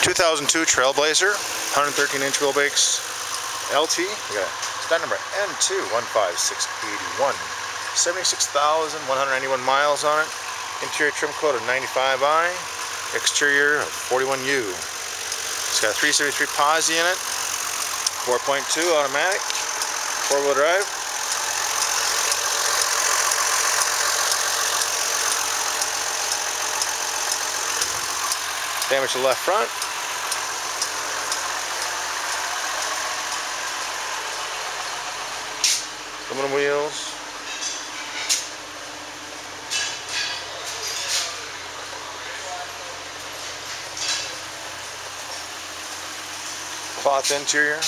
2002 Trailblazer, 113 inch wheelbase LT. We got stat number N215681. 76,191 miles on it. Interior trim coat of 95i. Exterior of 41U. It's got a 373 posi in it. 4.2 automatic. Four-wheel drive. Damage to the left front. Aluminum wheels. Cloth interior.